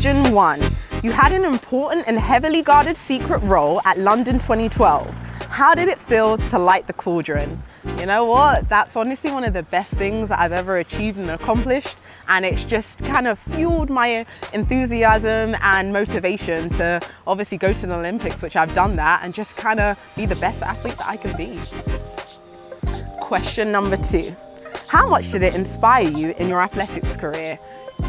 Question one. You had an important and heavily guarded secret role at London 2012. How did it feel to light the cauldron? You know what? That's honestly one of the best things I've ever achieved and accomplished. And it's just kind of fueled my enthusiasm and motivation to obviously go to the Olympics, which I've done that, and just kind of be the best athlete that I can be. Question number two. How much did it inspire you in your athletics career?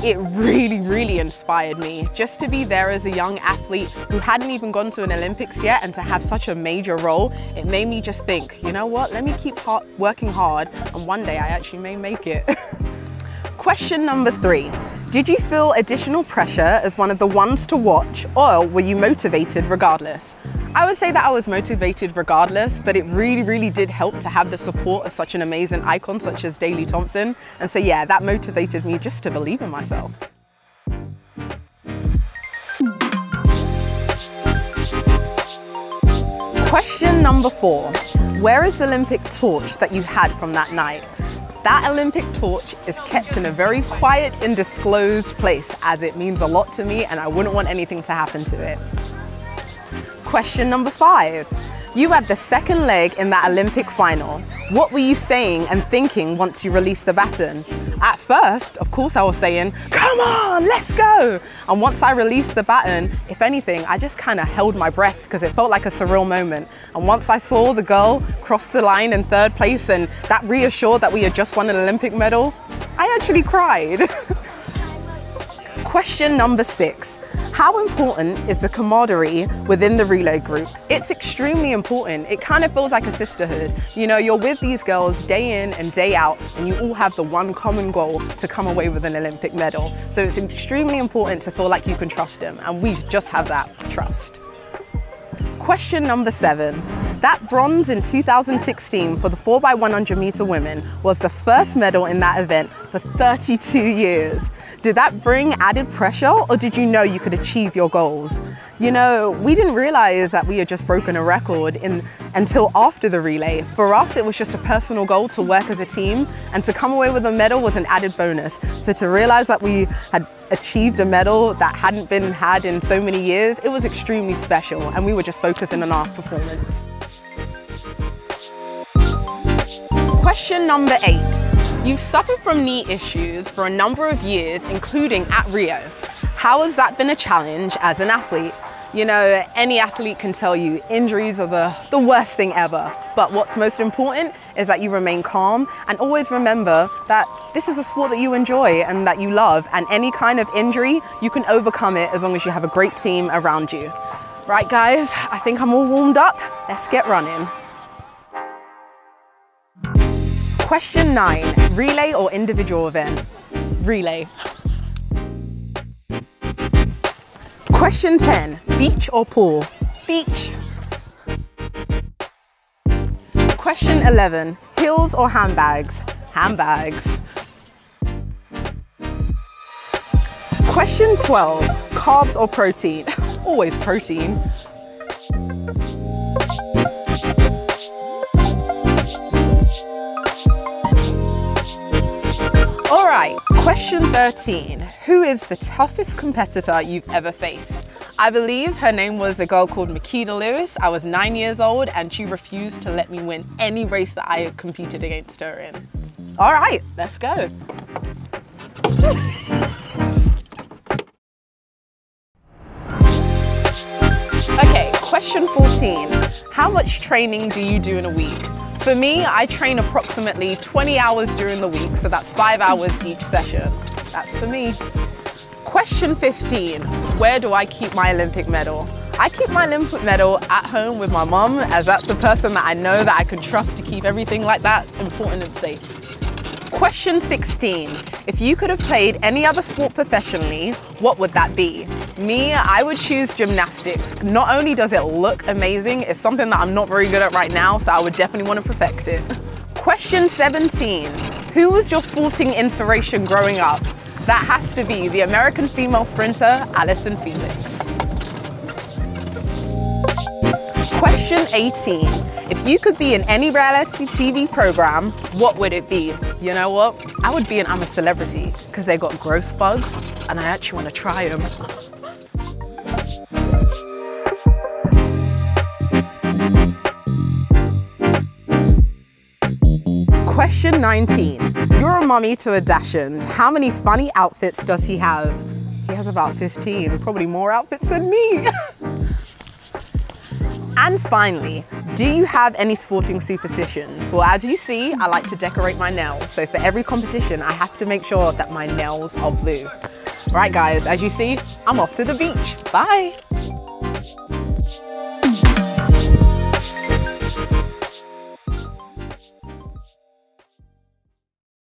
It really, really inspired me just to be there as a young athlete who hadn't even gone to an Olympics yet and to have such a major role. It made me just think, you know what, let me keep hard, working hard and one day I actually may make it. Question number three. Did you feel additional pressure as one of the ones to watch or were you motivated regardless? I would say that I was motivated regardless, but it really, really did help to have the support of such an amazing icon such as Daley Thompson. And so yeah, that motivated me just to believe in myself. Question number four. Where is the Olympic torch that you had from that night? That Olympic torch is kept in a very quiet and disclosed place as it means a lot to me and I wouldn't want anything to happen to it. Question number five. You had the second leg in that Olympic final. What were you saying and thinking once you released the baton? At first, of course I was saying, come on, let's go. And once I released the baton, if anything, I just kind of held my breath because it felt like a surreal moment. And once I saw the girl cross the line in third place and that reassured that we had just won an Olympic medal, I actually cried. Question number six. How important is the camaraderie within the relay group? It's extremely important. It kind of feels like a sisterhood. You know, you're with these girls day in and day out, and you all have the one common goal to come away with an Olympic medal. So it's extremely important to feel like you can trust them, and we just have that trust. Question number seven. That bronze in 2016 for the 4x100 meter women was the first medal in that event for 32 years. Did that bring added pressure or did you know you could achieve your goals? You know, we didn't realize that we had just broken a record in, until after the relay. For us, it was just a personal goal to work as a team and to come away with a medal was an added bonus. So to realize that we had achieved a medal that hadn't been had in so many years, it was extremely special and we were just focusing on our performance. Question number eight. You've suffered from knee issues for a number of years, including at Rio. How has that been a challenge as an athlete? You know, any athlete can tell you injuries are the, the worst thing ever. But what's most important is that you remain calm and always remember that this is a sport that you enjoy and that you love. And any kind of injury, you can overcome it as long as you have a great team around you. Right, guys, I think I'm all warmed up. Let's get running. Question nine, relay or individual event? Relay. Question 10, beach or pool? Beach. Question 11, heels or handbags? Handbags. Question 12, carbs or protein? Always protein. Right, question 13. Who is the toughest competitor you've ever faced? I believe her name was a girl called Makeda Lewis. I was nine years old and she refused to let me win any race that I competed against her in. All right, let's go. okay, question 14. How much training do you do in a week? For me, I train approximately 20 hours during the week, so that's five hours each session. That's for me. Question 15, where do I keep my Olympic medal? I keep my Olympic medal at home with my mum as that's the person that I know that I can trust to keep everything like that important and safe. Question 16, if you could have played any other sport professionally, what would that be? Me, I would choose gymnastics. Not only does it look amazing, it's something that I'm not very good at right now, so I would definitely want to perfect it. Question 17, who was your sporting inspiration growing up? That has to be the American female sprinter, Allyson Felix. Question 18. If you could be in any reality TV program, what would it be? You know what? I would be an I'm a Celebrity because they got growth bugs. and I actually want to try them. Question 19. You're a mummy to a Dachshund. How many funny outfits does he have? He has about 15, probably more outfits than me. and finally, do you have any sporting superstitions? Well, as you see, I like to decorate my nails. So for every competition, I have to make sure that my nails are blue. Right guys, as you see, I'm off to the beach. Bye.